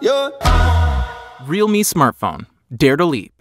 Yeah. Realme smartphone. Dare to leap.